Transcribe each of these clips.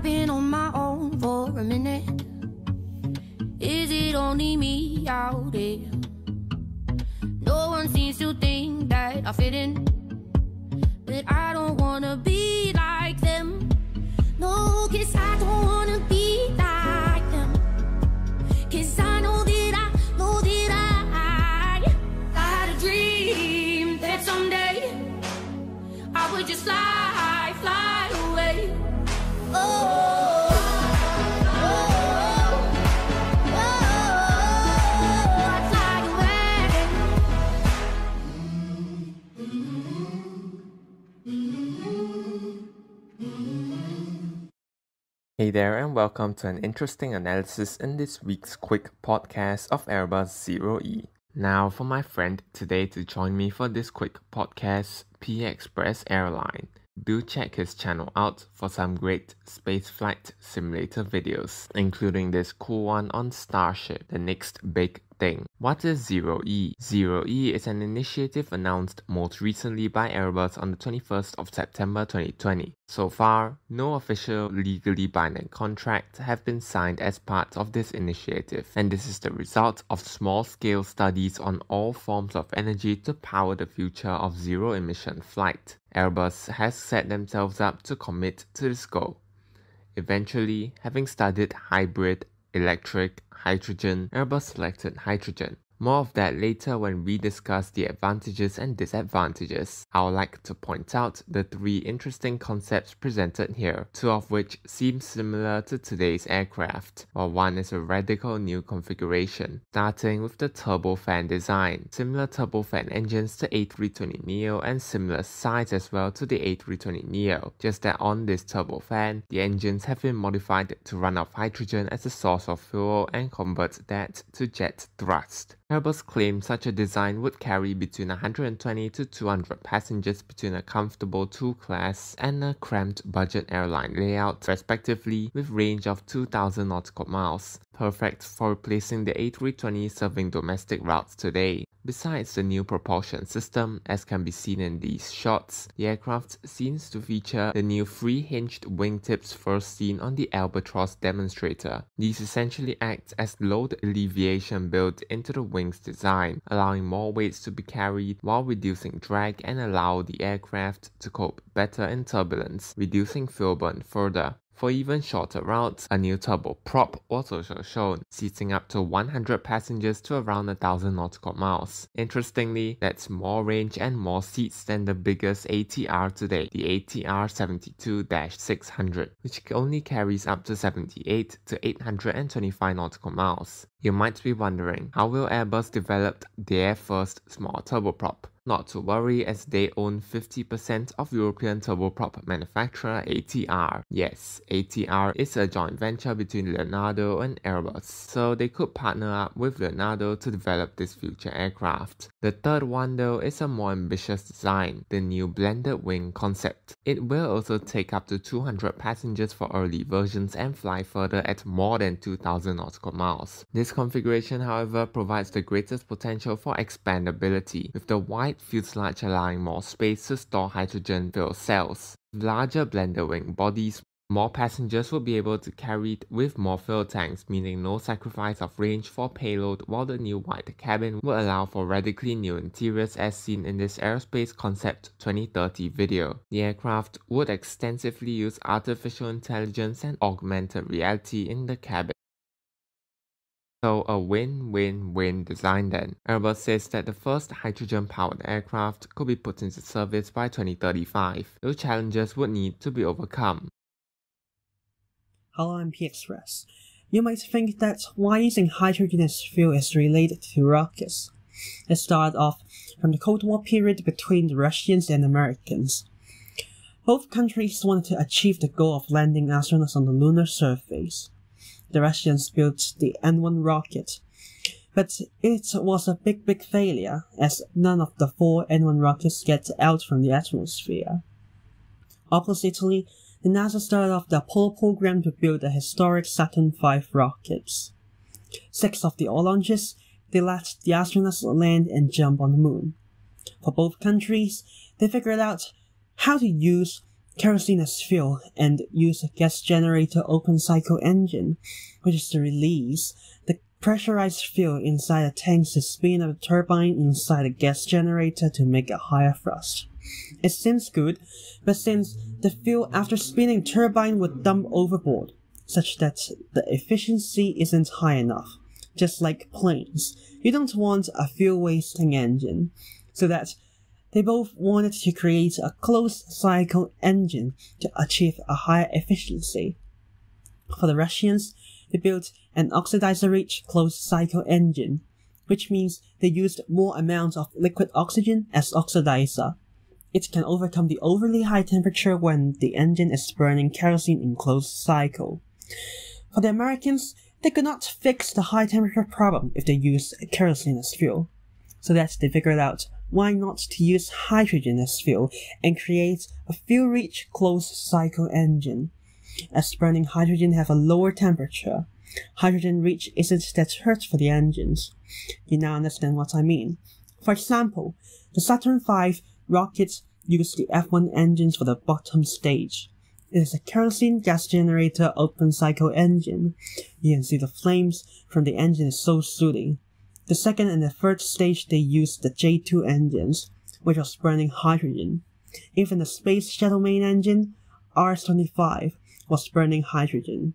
I've been on my own for a minute. Is it only me out there? No one seems to think that I fit in. But I don't wanna be like them. No, cause Hey there, and welcome to an interesting analysis in this week's quick podcast of Airbus Zero E. Now, for my friend today to join me for this quick podcast, P Express Airline. Do check his channel out for some great spaceflight simulator videos, including this cool one on Starship, the next big thing. What is Zero E? Zero E is an initiative announced most recently by Airbus on the 21st of September 2020. So far, no official legally binding contracts have been signed as part of this initiative, and this is the result of small-scale studies on all forms of energy to power the future of zero-emission flight. Airbus has set themselves up to commit to this goal. Eventually, having studied hybrid, electric, hydrogen, Airbus selected hydrogen. More of that later when we discuss the advantages and disadvantages. I would like to point out the three interesting concepts presented here, two of which seem similar to today's aircraft, while one is a radical new configuration, starting with the turbofan design. Similar turbofan engines to A320neo and similar size as well to the A320neo, just that on this turbofan, the engines have been modified to run off hydrogen as a source of fuel and convert that to jet thrust. Airbus claimed such a design would carry between 120 to 200 passengers between a comfortable 2-class and a cramped budget airline layout, respectively, with range of 2,000 nautical miles, perfect for replacing the A320 serving domestic routes today. Besides the new propulsion system, as can be seen in these shots, the aircraft seems to feature the new free-hinged wingtips first seen on the Albatross demonstrator. These essentially act as load alleviation built into the wing's design, allowing more weights to be carried while reducing drag and allow the aircraft to cope better in turbulence, reducing fuel burn further. For even shorter routes, a new turboprop was also shown, seating up to 100 passengers to around 1000 nautical miles. Interestingly, that's more range and more seats than the biggest ATR today, the ATR 72-600, which only carries up to 78 to 825 nautical miles. You might be wondering, how will Airbus develop their first small turboprop? Not to worry as they own 50% of European turboprop manufacturer ATR. Yes, ATR is a joint venture between Leonardo and Airbus, so they could partner up with Leonardo to develop this future aircraft. The third one though is a more ambitious design, the new blended wing concept. It will also take up to 200 passengers for early versions and fly further at more than 2000 nautical miles. This configuration however provides the greatest potential for expandability, with the wide fuselage allowing more space to store hydrogen fuel cells. Larger blended wing bodies, more passengers will be able to carry it with more fuel tanks, meaning no sacrifice of range for payload, while the new wide cabin will allow for radically new interiors as seen in this Aerospace Concept 2030 video. The aircraft would extensively use artificial intelligence and augmented reality in the cabin. So a win-win-win design then. Airbus says that the first hydrogen-powered aircraft could be put into service by 2035. Those challenges would need to be overcome. Hello, Express. You might think that why using hydrogen as fuel is related to rockets. It started off from the Cold War period between the Russians and Americans. Both countries wanted to achieve the goal of landing astronauts on the lunar surface. The Russians built the N-1 rocket, but it was a big, big failure as none of the four N-1 rockets get out from the atmosphere. Oppositely, the NASA started off the Apollo program to build the historic Saturn V rockets. Six of the all launches, they let the astronauts land and jump on the moon. For both countries, they figured out how to use kerosene as fuel and use a gas generator open cycle engine, which is to release the pressurized fuel inside the tanks to spin up a turbine inside a gas generator to make a higher thrust. It seems good, but since the fuel after spinning turbine would dump overboard, such that the efficiency isn't high enough, just like planes, you don't want a fuel wasting engine, so that they both wanted to create a closed cycle engine to achieve a higher efficiency. For the Russians, they built an oxidizer-rich closed cycle engine, which means they used more amounts of liquid oxygen as oxidizer. It can overcome the overly high temperature when the engine is burning kerosene in closed cycle. For the Americans, they could not fix the high temperature problem if they used kerosene as fuel. So that they figured out why not to use hydrogen as fuel and create a fuel-rich closed cycle engine. As burning hydrogen have a lower temperature, hydrogen rich isn't that hurt for the engines. You now understand what I mean. For example, the Saturn V rockets use the F1 engines for the bottom stage. It is a kerosene gas generator open cycle engine. You can see the flames from the engine is so soothing. The second and the third stage they used the J2 engines, which was burning hydrogen. Even the Space Shuttle main engine, RS-25, was burning hydrogen.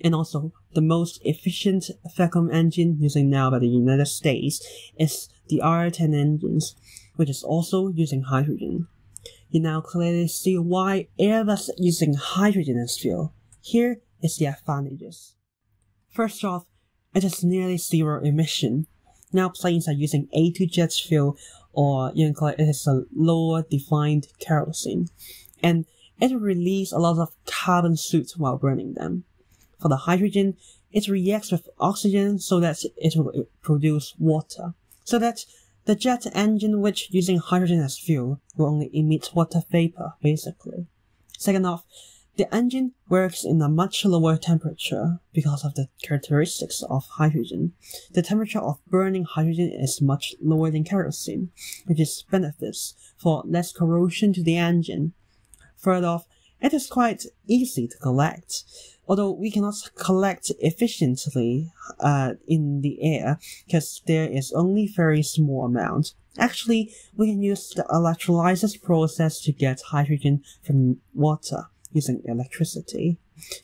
And also, the most efficient vacuum engine using now by the United States is the RL10 engines, which is also using hydrogen. You now clearly see why Airbus using hydrogen as fuel. Here is the advantages. First off, it is nearly zero emission. Now planes are using A2 jet fuel, or you can call it, it is a lower defined kerosene, and it will release a lot of carbon soot while burning them. For the hydrogen, it reacts with oxygen so that it will produce water, so that the jet engine which using hydrogen as fuel will only emit water vapor, basically. Second off, the engine works in a much lower temperature because of the characteristics of hydrogen. The temperature of burning hydrogen is much lower than kerosene, which is benefits for less corrosion to the engine. Third off, it is quite easy to collect. Although we cannot collect efficiently uh, in the air because there is only very small amount. Actually, we can use the electrolysis process to get hydrogen from water using electricity.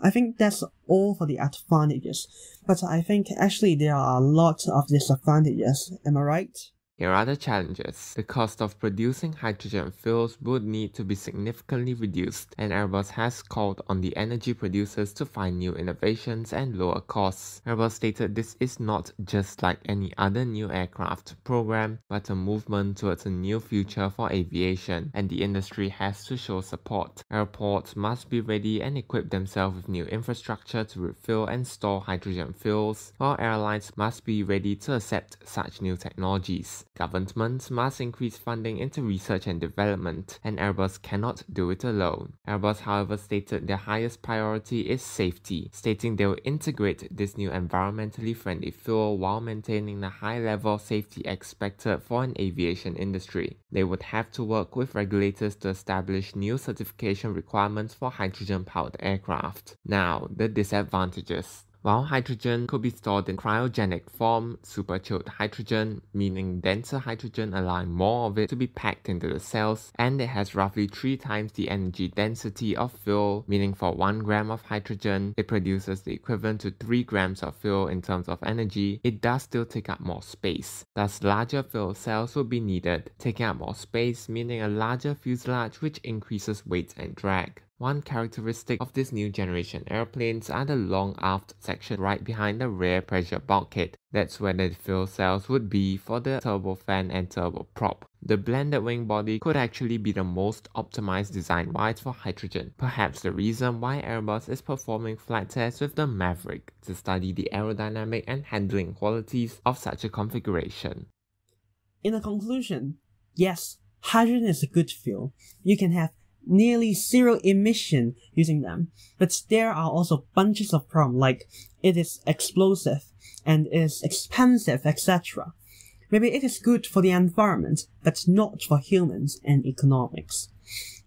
I think that's all for the advantages, but I think actually there are a lot of disadvantages, am I right? Here are the challenges. The cost of producing hydrogen fuels would need to be significantly reduced, and Airbus has called on the energy producers to find new innovations and lower costs. Airbus stated this is not just like any other new aircraft program, but a movement towards a new future for aviation, and the industry has to show support. Airports must be ready and equip themselves with new infrastructure to refill and store hydrogen fuels, while airlines must be ready to accept such new technologies. Governments must increase funding into research and development, and Airbus cannot do it alone. Airbus, however, stated their highest priority is safety, stating they will integrate this new environmentally friendly fuel while maintaining the high level of safety expected for an aviation industry. They would have to work with regulators to establish new certification requirements for hydrogen powered aircraft. Now, the disadvantages. While hydrogen could be stored in cryogenic form, superchilled hydrogen, meaning denser hydrogen allowing more of it to be packed into the cells, and it has roughly 3 times the energy density of fuel, meaning for 1 gram of hydrogen, it produces the equivalent to 3 grams of fuel in terms of energy, it does still take up more space. Thus, larger fuel cells will be needed, taking up more space, meaning a larger fuselage which increases weight and drag. One characteristic of this new generation airplanes are the long aft section right behind the rear pressure bulkhead. That's where the fuel cells would be for the turbofan and turboprop. The blended wing body could actually be the most optimized design-wise for hydrogen. Perhaps the reason why Airbus is performing flight tests with the MAVERIC to study the aerodynamic and handling qualities of such a configuration. In a conclusion, yes, hydrogen is a good fuel. You can have nearly zero emission using them. But there are also bunches of problems like it is explosive and is expensive, etc. Maybe it is good for the environment, but not for humans and economics.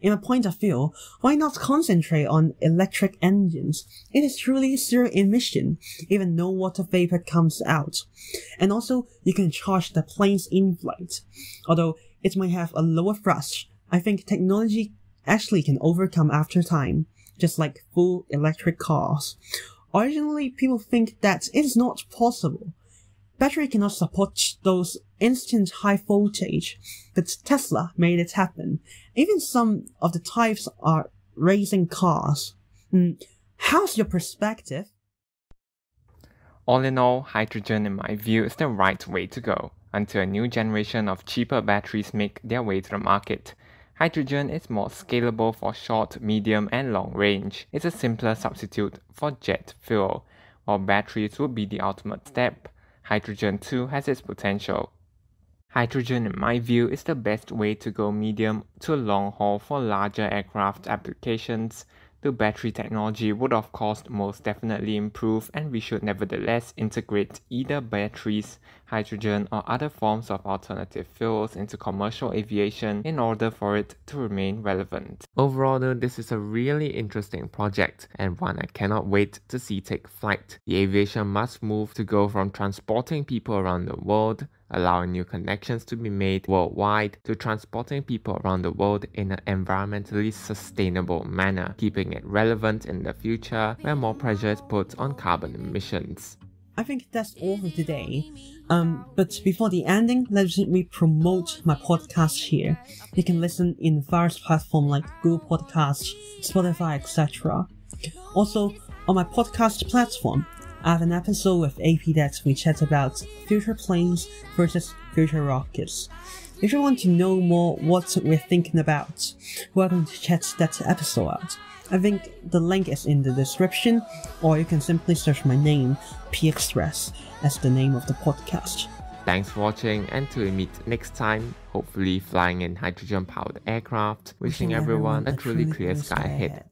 In my point of view, why not concentrate on electric engines? It is truly zero emission, even no water vapor comes out. And also, you can charge the planes in flight. Although it might have a lower thrust, I think technology actually can overcome after time, just like full electric cars. Originally, people think that it is not possible. Battery cannot support those instant high voltage, but Tesla made it happen. Even some of the types are racing cars. Mm, how's your perspective? All in all, hydrogen in my view is the right way to go until a new generation of cheaper batteries make their way to the market. Hydrogen is more scalable for short, medium, and long range. It's a simpler substitute for jet fuel. While batteries would be the ultimate step, hydrogen too has its potential. Hydrogen, in my view, is the best way to go medium to long haul for larger aircraft applications. The battery technology would of course most definitely improve and we should nevertheless integrate either batteries, hydrogen or other forms of alternative fuels into commercial aviation in order for it to remain relevant. Overall though, this is a really interesting project and one I cannot wait to see take flight. The aviation must move to go from transporting people around the world allowing new connections to be made worldwide to transporting people around the world in an environmentally sustainable manner, keeping it relevant in the future where more pressure is put on carbon emissions. I think that's all for today. Um, but before the ending, let me promote my podcast here. You can listen in various platforms like Google Podcasts, Spotify, etc. Also, on my podcast platform, I have an episode with AP that we chat about future planes versus future rockets. If you want to know more what we're thinking about, going to check that episode out. I think the link is in the description, or you can simply search my name, P Express, as the name of the podcast. Thanks for watching, and till we meet next time, hopefully flying in hydrogen powered aircraft, wishing, wishing everyone, everyone, a truly clear sky ahead.